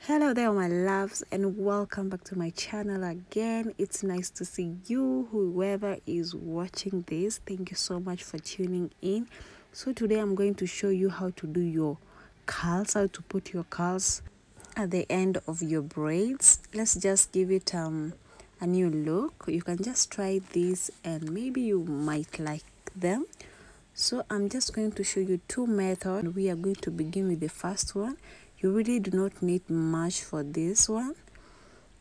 hello there my loves and welcome back to my channel again. It's nice to see you whoever is watching this. Thank you so much for tuning in. So today i'm going to show you how to do your curls how to put your curls at the end of your braids. Let's just give it um a new look. You can just try this and maybe you might like them so i'm just going to show you two methods. We are going to begin with the first one. You really do not need much for this one.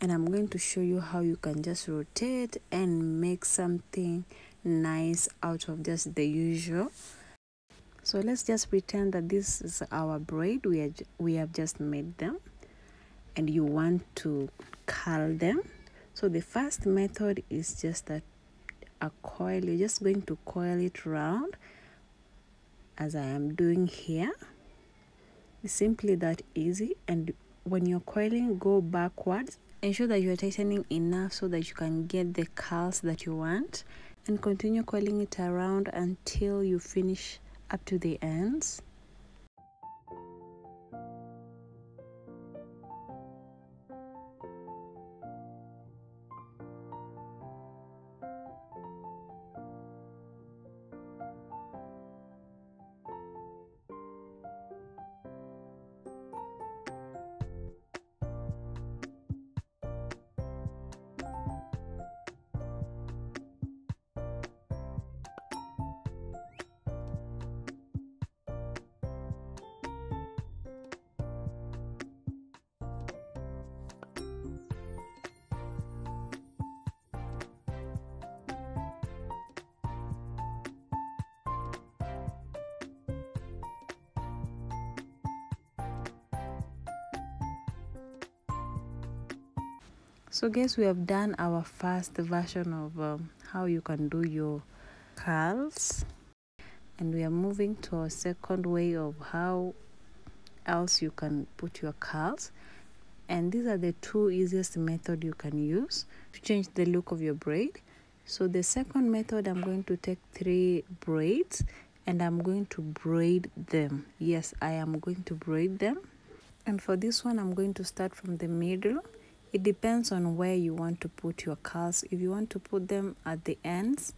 And I'm going to show you how you can just rotate and make something nice out of just the usual. So let's just pretend that this is our braid. We, are, we have just made them. And you want to curl them. So the first method is just that a coil. You're just going to coil it round as I am doing here it's simply that easy. And when you're coiling go backwards. Ensure that you're tightening enough so that you can get the curls that you want. And continue coiling it around until you finish up to the ends so guys we have done our first version of um, how you can do your curls and we are moving to our second way of how else you can put your curls and these are the two easiest method you can use to change the look of your braid. So the second method i'm going to take three braids and i'm going to braid them. Yes i am going to braid them. And for this one i'm going to start from the middle it depends on where you want to put your curls if you want to put them at the ends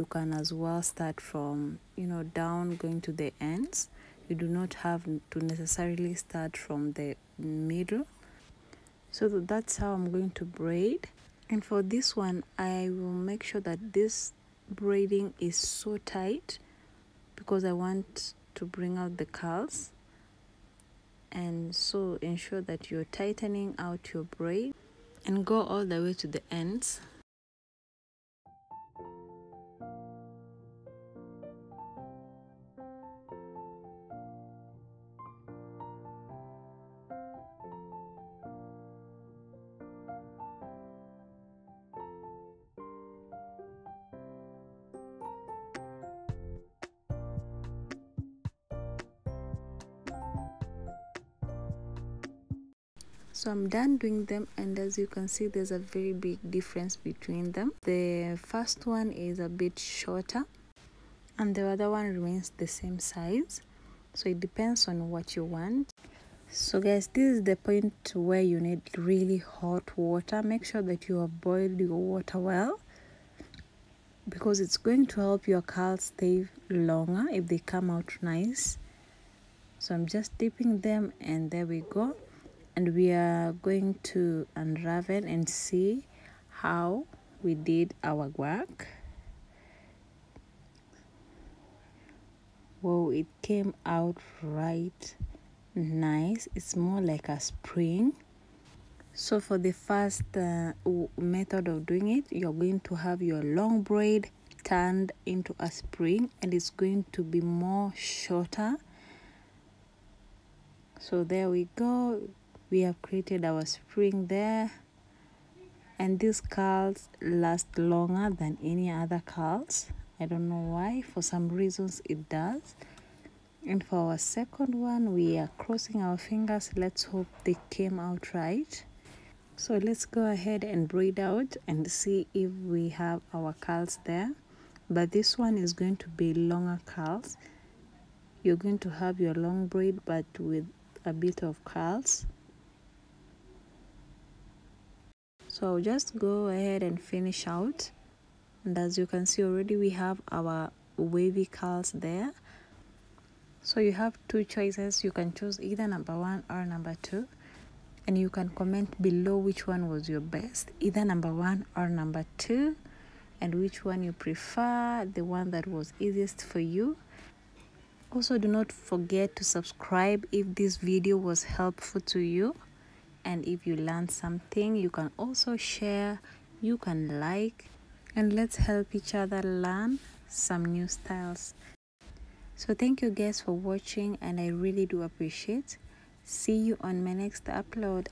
you can as well start from you know down going to the ends. You do not have to necessarily start from the middle. So that's how i'm going to braid. And for this one i will make sure that this braiding is so tight because i want to bring out the curls and so ensure that you're tightening out your braid and go all the way to the ends so i'm done doing them and as you can see there's a very big difference between them. The first one is a bit shorter and the other one remains the same size. So it depends on what you want. So guys this is the point where you need really hot water. Make sure that you have boiled your water well because it's going to help your curls stay longer if they come out nice. So i'm just dipping them and there we go and we are going to unravel and see how we did our work. Whoa it came out right nice. It's more like a spring. So for the first uh, method of doing it you're going to have your long braid turned into a spring and it's going to be more shorter. So there we go we have created our spring there. And these curls last longer than any other curls i don't know why. For some reasons it does. And for our second one we are crossing our fingers. Let's hope they came out right. So let's go ahead and braid out and see if we have our curls there. But this one is going to be longer curls you're going to have your long braid but with a bit of curls so I'll just go ahead and finish out. And as you can see already we have our wavy curls there. So you have two choices. You can choose either number one or number two. And you can comment below which one was your best either number one or number two and which one you prefer the one that was easiest for you. Also do not forget to subscribe if this video was helpful to you and if you learned something you can also share you can like and let's help each other learn some new styles. So thank you guys for watching and i really do appreciate. See you on my next upload